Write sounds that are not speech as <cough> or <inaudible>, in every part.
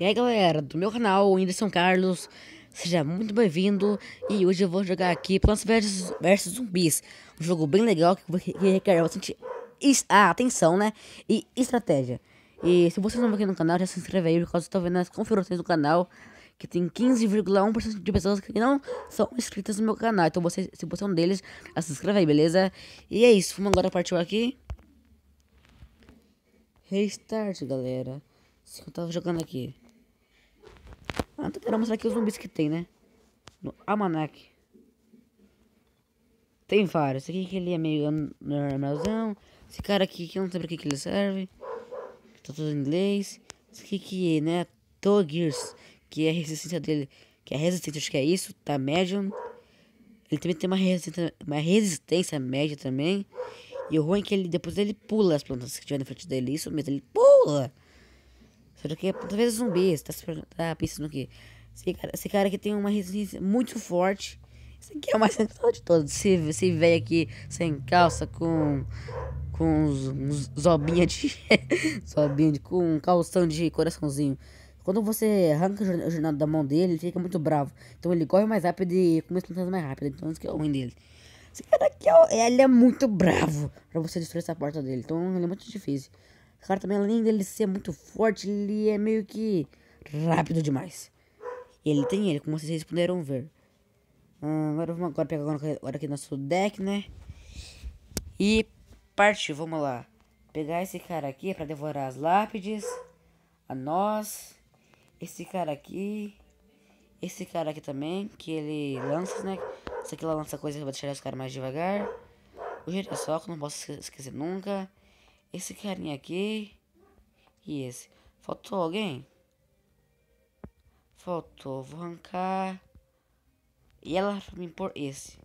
E aí galera, do meu canal, Whindersson Carlos, seja muito bem-vindo. E hoje eu vou jogar aqui Plants vs, vs Zumbis. Um jogo bem legal que, que requer bastante ah, atenção, né? E estratégia. E se você não aqui no canal, já se inscreve aí Porque eu estou vendo as configurações do canal Que tem 15,1% de pessoas que não são inscritas no meu canal. Então você, se você é um deles, já se inscreve aí, beleza? E é isso, vamos agora partir aqui. Restart, galera. Se eu tava jogando aqui ah, querendo mostrar aqui os zumbis que tem, né? No Almanac. Tem vários. Esse aqui que ele é meio normalzão. Esse cara aqui que eu não sei pra que, que ele serve. Tá tudo em inglês. Esse aqui que, né? Togears. Que é a resistência dele. Que é a resistência, acho que é isso. Tá medium. Ele também tem uma resistência, uma resistência média também. E o ruim é que ele depois ele pula as plantas que tiver na frente dele. Isso mesmo, ele pula. Só que talvez zumbi, você tá, tá pensando o quê? Esse cara, esse cara aqui tem uma resistência muito forte. Esse aqui é o mais sensacional de todos. Esse, esse velho aqui sem calça, com. Com uns, uns zobinha de. <laughs> zobinha de. Com um calção de coraçãozinho. Quando você arranca o jornal da mão dele, ele fica muito bravo. Então ele corre mais rápido e começa a mais rápido. Então isso que é o ruim dele. Esse cara aqui, é, ele é muito bravo pra você destruir essa porta dele. Então ele é muito difícil. O cara também, além dele ser muito forte, ele é meio que rápido demais. Ele tem ele, como vocês puderam ver. Hum, agora vamos agora pegar agora, aqui nosso deck, né? E partiu, vamos lá. Pegar esse cara aqui para devorar as lápides. A nós. Esse cara aqui. Esse cara aqui também, que ele lança, né? Esse aqui lança coisa que vai deixar os caras mais devagar. O girassol, que não posso esquecer nunca. Esse carinha aqui. E esse. Faltou alguém? Faltou. Vou arrancar. E ela me impor esse.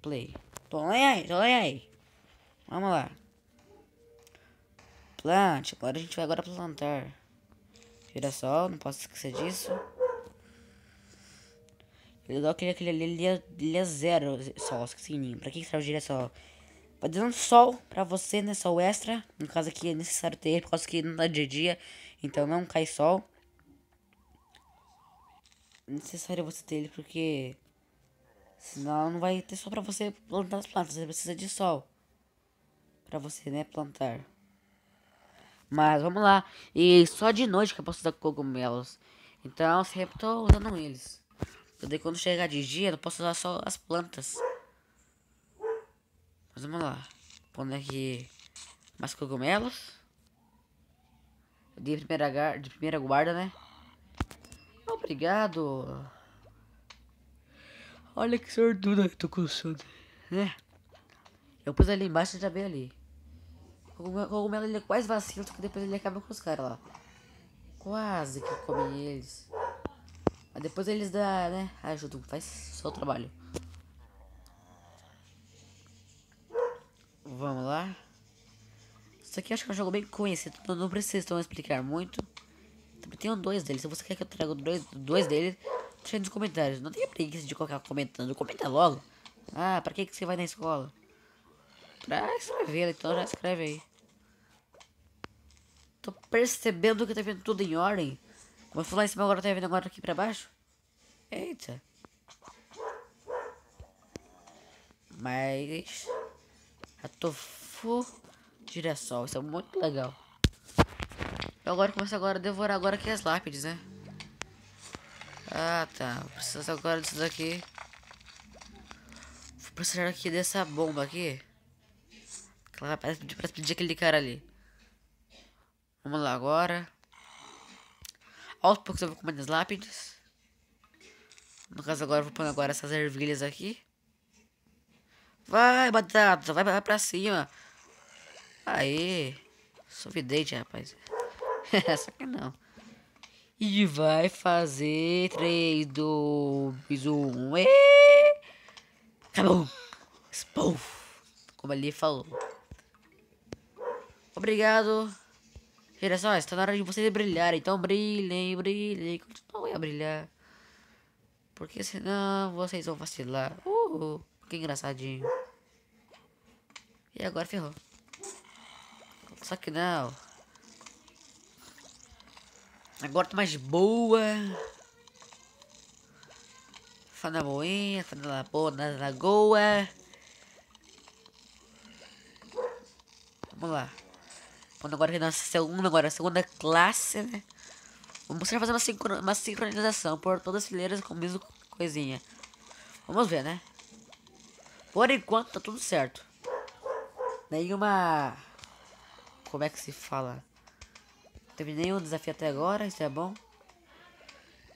Play. Tô aí, tô aí. Vamos lá. Plante. Agora a gente vai agora plantar. Girassol, não posso esquecer disso. Legal que aquele ali ele é, ele é zero sol, esqueci. Pra que serve o girassol? Vai dando sol pra você, né? Sol extra. No caso aqui é necessário ter, por causa que não dá a dia. Então não cai sol. É necessário você ter ele porque... Senão não vai ter sol pra você plantar as plantas. Você precisa de sol. Pra você, né, plantar. Mas vamos lá. E só de noite que eu posso usar cogumelos. Então sempre tô usando eles. Daí quando chegar de dia, eu posso usar só as plantas. Mas vamos lá. Pondo aqui mais cogumelos. De primeira, de primeira guarda, né? Obrigado. Olha que sortuda que tô com sono. Né? Eu pus ali embaixo e já veio ali. O cogumelo ele é quase vacilo, que depois ele acaba com os caras lá. Quase que come eles. Mas depois eles dá, né? Ajudam, faz só o trabalho. Vamos lá. Isso aqui acho que é um jogo bem conhecido, então não preciso explicar muito. Também tenho dois deles. Se você quer que eu traga dois, dois deles, deixa nos comentários. Não tenha preguiça de colocar comentando. Comenta logo. Ah, pra que, que você vai na escola? Pra escrever, então já escreve aí. Tô percebendo que tá vendo tudo em ordem. Como eu fui em cima agora, tá vendo agora aqui pra baixo? Eita. Mas... Já tô full direção. Isso é muito legal. Eu agora começo agora a devorar agora aqui as lápides, né? Ah, tá. Preciso agora disso daqui. Vou precisar aqui dessa bomba aqui. Ela parece pedir aquele cara ali. Vamos lá agora. Aos poucos eu vou comendo as lápides. No caso agora eu vou pôr agora essas ervilhas aqui. Vai, batata, vai, vai pra cima. Aê. Sou vidente, rapaz. <laughs> Só que não. E vai fazer 3, 2, 1. E... Acabou. Como ele falou. Obrigado. Gerações, está na hora de vocês brilhar. Então brilhem, brilhem. Continuem a brilhar. Porque senão vocês vão vacilar. Uh, que engraçadinho. E agora ferrou. Só que não. Agora tá mais boa. Fana boinha, fana boa na lagoa. Vamos lá. Vamos agora aqui na segunda, agora segunda classe, né? Vamos fazer uma, sincro, uma sincronização por todas as fileiras com a mesma coisinha. Vamos ver, né? Por enquanto tá tudo certo. Nenhuma... Como é que se fala? Teve nenhum desafio até agora, isso é bom.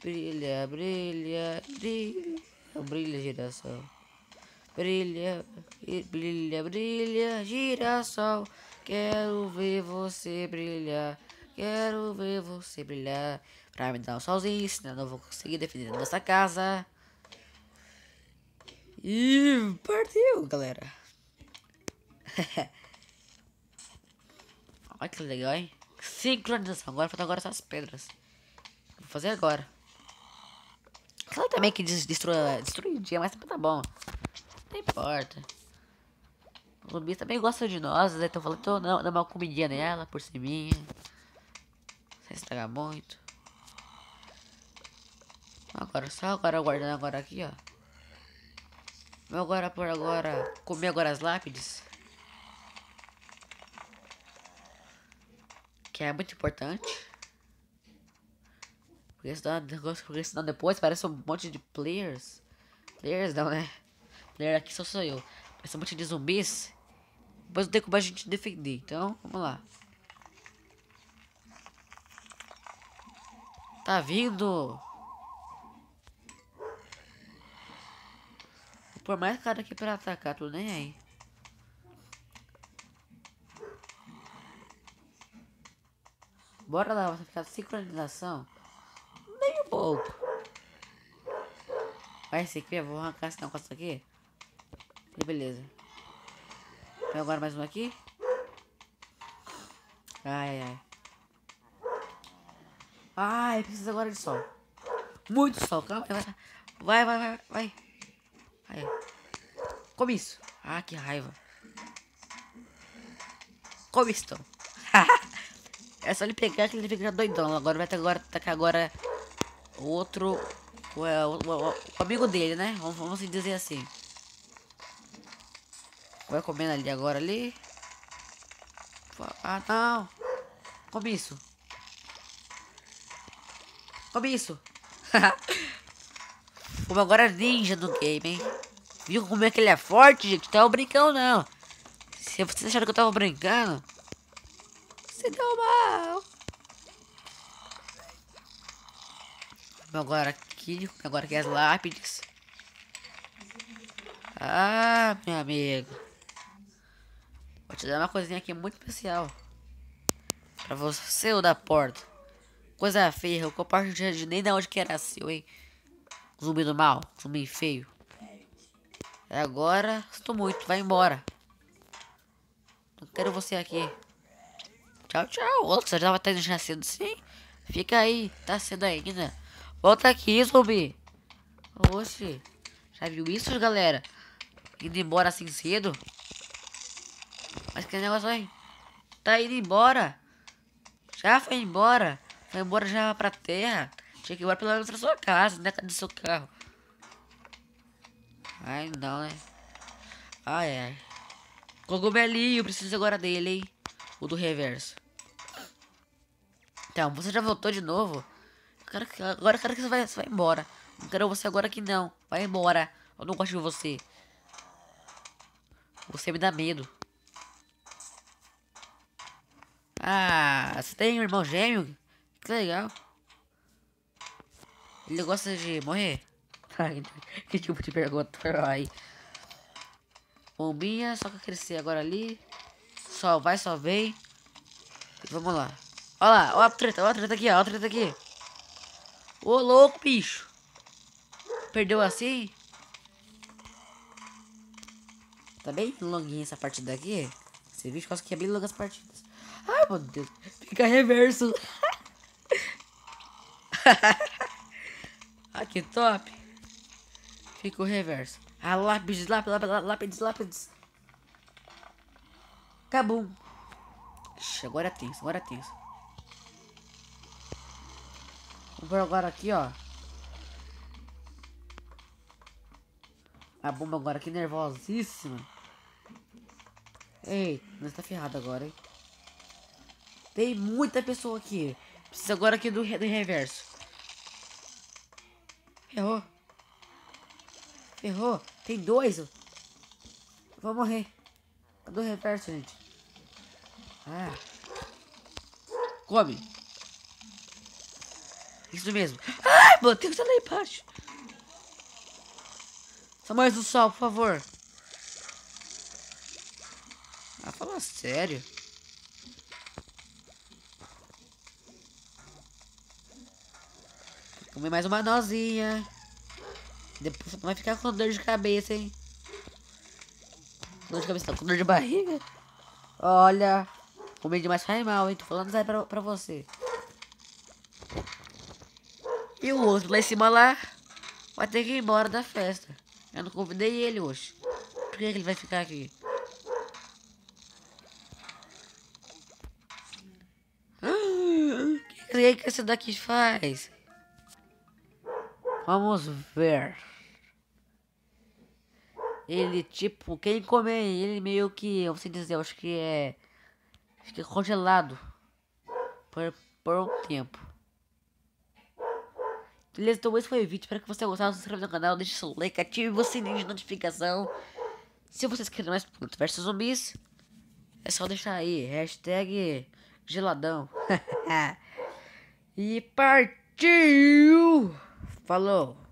Brilha, brilha, brilha, brilha, girassol. Brilha, brilha, brilha, girassol. Quero ver você brilhar. Quero ver você brilhar. Pra me dar um solzinho, senão não vou conseguir defender nossa casa. E partiu, galera. <laughs> Que legal, hein? Sincronização. Agora falta agora essas pedras. Vou fazer agora. Claro também que o dia, mas tá bom. Não importa. O zumbi também gosta de nós, né? Tô falando, tô dando uma comidinha nela por cima. Sem estragar muito. Agora, só agora guardando agora aqui, ó. Vou agora por agora comer agora as lápides. Que é muito importante. Porque senão, porque senão depois parece um monte de players. Players não, né? Player aqui só sou eu. Parece um monte de zumbis. Depois não tem como a gente defender. Então, vamos lá. Tá vindo. Por mais cara aqui pra atacar, tudo nem aí. Bora lá, vai ficar sincronização. Um pouco. Vai esse aqui, eu vou arrancar esse negócio aqui. E beleza. Agora mais um aqui. Ai, ai. Ai, precisa agora de sol. Muito sol, calma. Vai, vai, vai, vai. Aí. Come isso. Ah, que raiva. Come isso, então. <laughs> é só ele pegar que ele fica doidão. Agora vai ter agora, tacar agora o outro. O, o, o, o, amigo dele, né? Vamos, vamos dizer assim. Vai comendo ali agora ali. Ah, não. Come isso. Come isso. <laughs> Como agora é ninja no game, hein? Viu como é que ele é forte, gente? Tava brincando, não. Se vocês acharam que eu tava brincando, você deu mal. Agora aqui, agora aqui as lápides. Ah, meu amigo. Vou te dar uma coisinha aqui muito especial. Pra você, o da porta. Coisa feia, eu compartilhei nem da onde que era seu, hein? Zumbi do mal, zumbi feio. Agora, estou muito, vai embora. Não quero você aqui. Tchau, tchau. Você já vai estar cedo sim? Fica aí, tá cedo ainda. Volta aqui, zumbi. Oxe, já viu isso, galera? Indo embora assim cedo? Mas que negócio aí? Tá indo embora. Já foi embora. Foi embora já pra terra. Tinha que ir embora pelo menos pra sua casa, né? Cadê seu carro? Ai, não, né? Ai, ai. Cogumelinho, preciso agora dele, hein? O do reverso. Então, você já voltou de novo? Cara, agora eu quero que você vai, você embora. Não quero você agora aqui, não. Vai embora. Eu não gosto de você. Você me dá medo. Ah, você tem um irmão gêmeo? Que legal. Ele gosta de morrer? <laughs> que tipo de pergunta? Aí. Bombinha, só que crescer agora ali. Só vai, só vem. Vamos lá. Olha lá, olha a treta, olha a treta aqui, olha a treta aqui. Ô, louco, bicho. Perdeu assim? Tá bem longuinha essa partida aqui. Você viu? Quase que é bem longa as partidas. Ai, meu Deus. Fica reverso. <laughs> Aqui, top. Fica o reverso. Ah, lápis, lápis, lápis, lápis, lápis. Acabou. Agora é tenso, agora é tenso. Vamos ver agora aqui, ó. A bomba agora aqui nervosíssima. Ei, nós tá ferrado agora, hein? Tem muita pessoa aqui. Precisa agora aqui do, do reverso. Ferrou. Ferrou. Tem dois. Vou morrer. Cadê o reverso, gente? Ah. Come. Isso mesmo. Ai, meu Deus, tá lá embaixo. Mais um sol, por favor. Ah, fala sério. Vou comer mais uma nozinha. Depois vai ficar com dor de cabeça, hein? Dor de cabeça, com dor de barriga. Olha, comer demais faz mal, hein? Tô falando aí pra, pra você. E o outro lá em cima lá vai ter que ir embora da festa. Eu não convidei ele hoje. Por que, ele vai ficar aqui? O que, que esse daqui faz? Vamos ver. Ele, tipo, quem come ele meio que, eu sei dizer, eu acho que é... Fica congelado. Por, por um tempo. Beleza, então esse foi o vídeo. Espero que você tenha gostado. Se inscreva no canal, deixe seu like, ative o sininho de notificação. Se vocês querem mais vs Zumbis, é só deixar aí. Hashtag geladão. <laughs> e partiu! Falou!